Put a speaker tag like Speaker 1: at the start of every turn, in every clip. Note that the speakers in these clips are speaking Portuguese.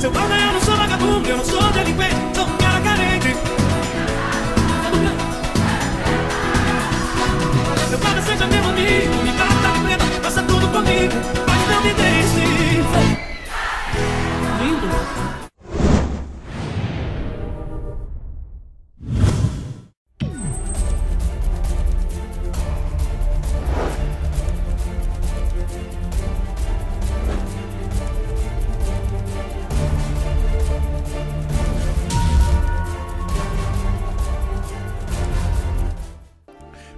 Speaker 1: Se eu guarda eu não sou vagabundo, eu não sou delinquente, sou um cara carente. Meu guarda seja meu amigo, me bata de preta, faça tudo comigo,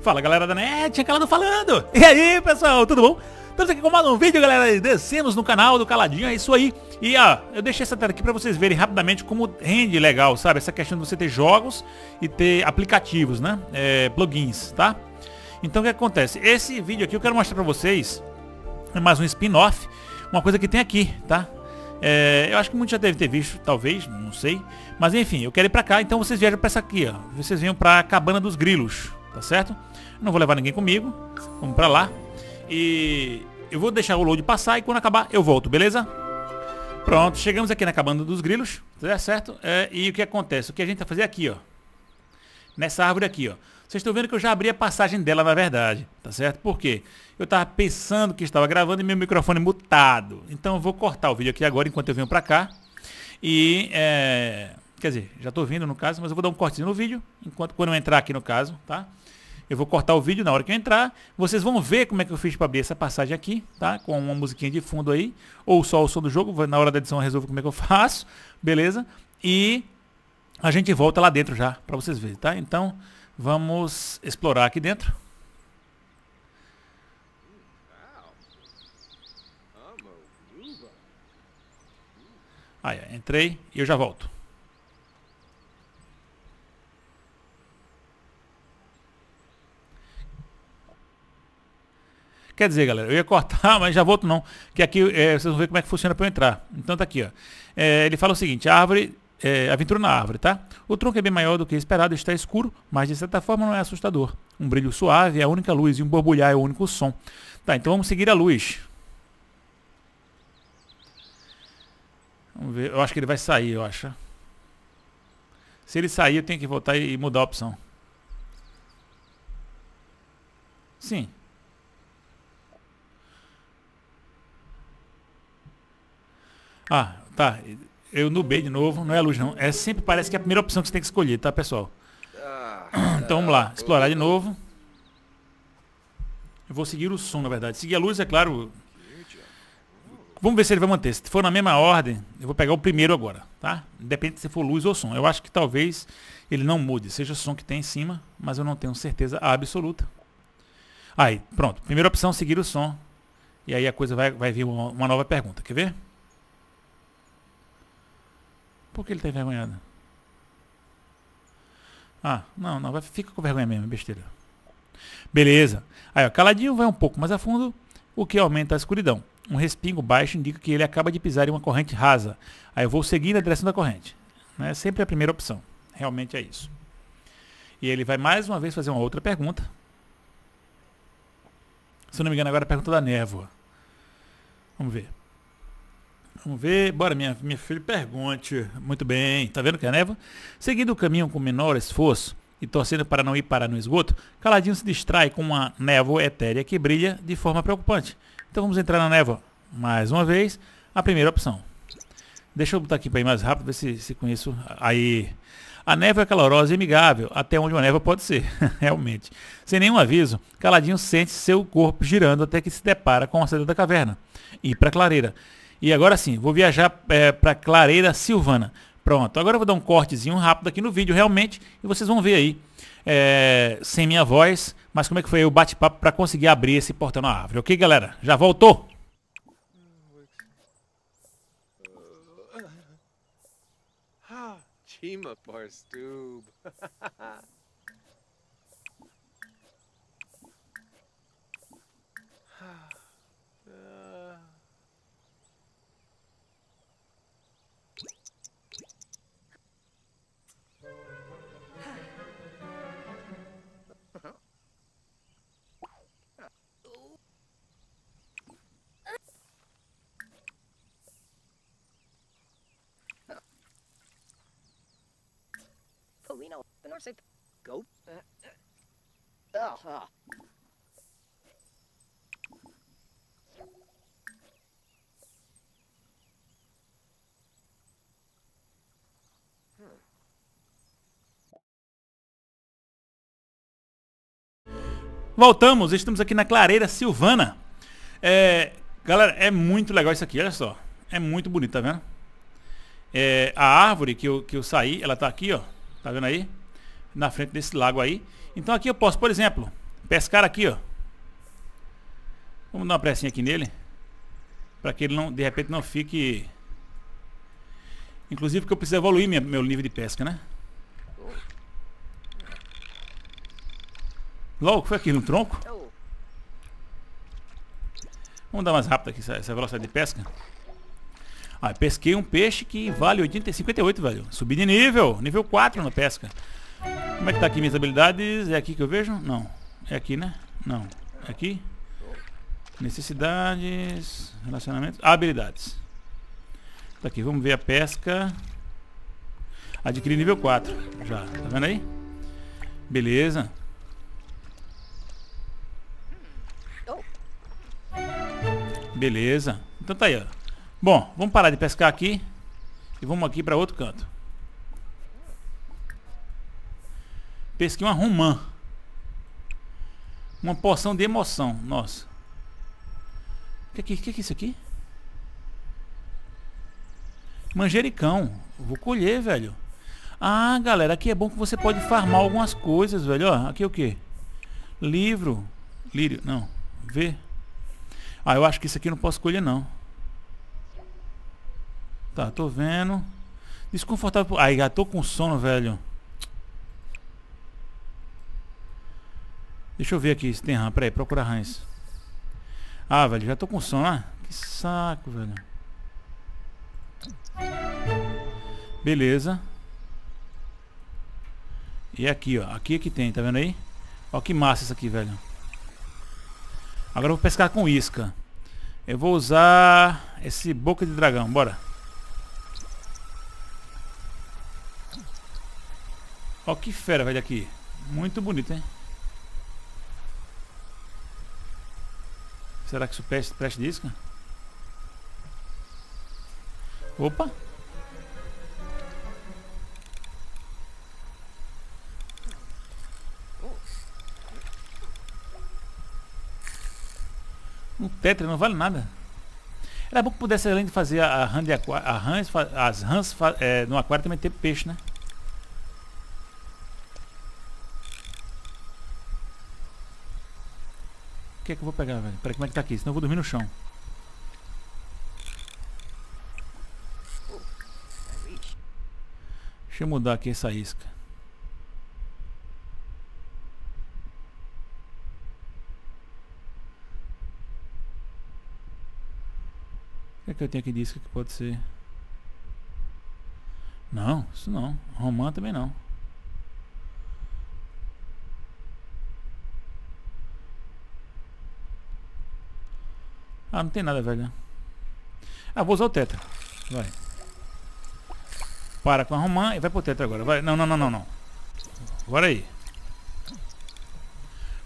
Speaker 2: Fala galera da net, é Calado falando! E aí pessoal, tudo bom? Estamos aqui com mais um vídeo galera, descemos no canal do Caladinho, é isso aí E ó, eu deixei essa tela aqui pra vocês verem rapidamente como rende legal, sabe? Essa questão de você ter jogos e ter aplicativos, né? É, plugins, tá? Então o que acontece? Esse vídeo aqui eu quero mostrar pra vocês É mais um spin-off Uma coisa que tem aqui, tá? É, eu acho que muitos já devem ter visto, talvez, não sei Mas enfim, eu quero ir pra cá, então vocês viajam pra essa aqui, ó Vocês venham pra Cabana dos Grilos, tá certo? Não vou levar ninguém comigo. Vamos pra lá. E eu vou deixar o load passar e quando acabar eu volto, beleza? Pronto, chegamos aqui na cabana dos grilos, tá certo? É, e o que acontece? O que a gente vai fazer aqui, ó. Nessa árvore aqui, ó. Vocês estão vendo que eu já abri a passagem dela, na verdade, tá certo? Por quê? Eu tava pensando que estava gravando e meu microfone mutado. Então eu vou cortar o vídeo aqui agora enquanto eu venho pra cá. E, é... Quer dizer, já tô vindo no caso, mas eu vou dar um cortezinho no vídeo, enquanto quando eu entrar aqui no caso, tá? Eu vou cortar o vídeo na hora que eu entrar. Vocês vão ver como é que eu fiz para abrir essa passagem aqui, tá? Com uma musiquinha de fundo aí. Ou só o som do jogo. Na hora da edição eu resolvo como é que eu faço. Beleza? E a gente volta lá dentro já para vocês verem, tá? Então vamos explorar aqui dentro. Aí, entrei e eu já volto. Quer dizer, galera, eu ia cortar, mas já volto não. Que aqui é, vocês vão ver como é que funciona para eu entrar. Então tá aqui, ó. É, ele fala o seguinte, árvore, é, aventura na árvore, tá? O tronco é bem maior do que esperado, está escuro, mas de certa forma não é assustador. Um brilho suave é a única luz e um borbulhar é o único som. Tá, então vamos seguir a luz. Vamos ver, eu acho que ele vai sair, eu acho. Se ele sair, eu tenho que voltar e mudar a opção. Sim. Ah, tá. Eu nubei de novo, não é a luz não. É sempre parece que é a primeira opção que você tem que escolher, tá, pessoal? Então vamos lá, explorar de novo. Eu vou seguir o som, na verdade. Seguir a luz, é claro. Vamos ver se ele vai manter. Se for na mesma ordem, eu vou pegar o primeiro agora, tá? Independente se for luz ou som. Eu acho que talvez ele não mude, seja o som que tem em cima, mas eu não tenho certeza absoluta. Aí, pronto. Primeira opção, seguir o som. E aí a coisa vai, vai vir uma, uma nova pergunta. Quer ver? Por que ele está envergonhado? Ah, não, não, vai, fica com vergonha mesmo, besteira. Beleza. Aí, ó, caladinho vai um pouco mais a fundo, o que aumenta a escuridão. Um respingo baixo indica que ele acaba de pisar em uma corrente rasa. Aí eu vou seguir na direção da corrente. É sempre a primeira opção. Realmente é isso. E ele vai mais uma vez fazer uma outra pergunta. Se eu não me engano, agora é a pergunta da névoa. Vamos ver. Vamos ver. Bora, minha, minha filha, pergunte. Muito bem. Tá vendo que é a névoa? Seguindo o caminho com menor esforço e torcendo para não ir parar no esgoto, Caladinho se distrai com uma névoa etérea que brilha de forma preocupante. Então vamos entrar na névoa. Mais uma vez, a primeira opção. Deixa eu botar aqui para ir mais rápido, ver se, se conheço. Aí. A névoa é calorosa e amigável, até onde uma névoa pode ser, realmente. Sem nenhum aviso, Caladinho sente seu corpo girando até que se depara com a saída da caverna. E para a clareira. E agora sim, vou viajar é, para Clareira Silvana. Pronto, agora eu vou dar um cortezinho rápido aqui no vídeo, realmente, e vocês vão ver aí, é, sem minha voz, mas como é que foi o bate-papo para conseguir abrir esse portão na árvore. Ok, galera? Já voltou? Barstube.
Speaker 3: não sei. Go. Ah, ah.
Speaker 2: Voltamos, estamos aqui na Clareira Silvana. É, galera, é muito legal isso aqui, olha só. É muito bonito, tá vendo? É, a árvore que eu, que eu saí, ela tá aqui, ó. Tá vendo aí? Na frente desse lago aí. Então aqui eu posso, por exemplo, pescar aqui, ó. Vamos dar uma pressinha aqui nele. Pra que ele não, de repente, não fique... Inclusive porque eu preciso evoluir minha, meu nível de pesca, né? Logo, foi aqui no tronco? Vamos dar mais rápido aqui essa, essa velocidade de pesca. Ah, pesquei um peixe que vale 80, 58, velho. Subi de nível, nível 4 na pesca. Como é que tá aqui minhas habilidades? É aqui que eu vejo? Não. É aqui, né? Não. É aqui? Necessidades, relacionamentos, habilidades. Tá aqui, vamos ver a pesca. Adquirir nível 4. Já, tá vendo aí? Beleza. Beleza. Então tá aí, ó. Bom, vamos parar de pescar aqui e vamos aqui para outro canto. Pesquei uma romã. Uma porção de emoção. Nossa. O que, que, que, é isso aqui? Manjericão. Vou colher, velho. Ah, galera, aqui é bom que você pode farmar algumas coisas, velho. Ó, aqui é o que? Livro. Lírio. Não. Vê. Ah, eu acho que isso aqui eu não posso colher, não. Tá, tô vendo. Desconfortável. Ai, já tô com sono, velho. Deixa eu ver aqui se tem rã. Peraí, procura rãs. Ah, velho, já tô com sono. Ah, que saco, velho. Beleza. E aqui, ó. Aqui é que tem, tá vendo aí? Ó que massa isso aqui, velho. Agora eu vou pescar com isca. Eu vou usar esse boca de dragão. Bora. Ó que fera, velho, aqui. Muito bonito, hein? Será que isso de isca? Opa! Um tetra não vale nada. Era bom que pudesse, além de fazer a, a a rãs, as rãs é, no aquário também ter peixe, né? O que é que eu vou pegar, velho? Peraí, como é que tá aqui? Senão eu vou dormir no chão. Deixa eu mudar aqui essa isca. O que é que eu tenho aqui de isca que pode ser? Não, isso não. Romã também não. Ah, não tem nada, velho. Ah, vou usar o tetra. Vai. Para com a romã e vai pro tetra agora. Vai. Não, não, não, não, não. Agora aí.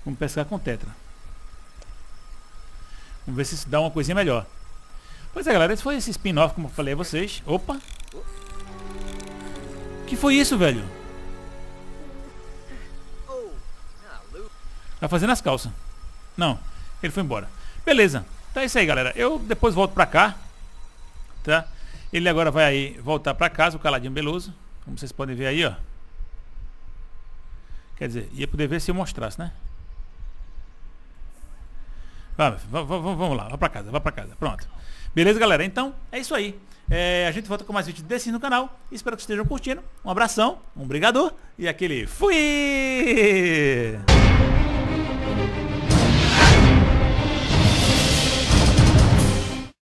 Speaker 2: Vamos pescar com tetra. Vamos ver se isso dá uma coisinha melhor. Pois é, galera. Esse foi esse spin-off, como eu falei a vocês. Opa. que foi isso, velho? Tá fazendo as calças. Não, ele foi embora. Beleza. Então é isso aí, galera. Eu depois volto pra cá. Tá? Ele agora vai aí voltar pra casa, o caladinho beloso. Como vocês podem ver aí, ó. Quer dizer, ia poder ver se eu mostrasse, né? Vamos, vamos, vamos, lá, vá pra casa, vá pra casa. Pronto. Beleza, galera? Então, é isso aí. É, a gente volta com mais vídeos desse no canal. Espero que estejam curtindo. Um abração, um brigador e aquele fui!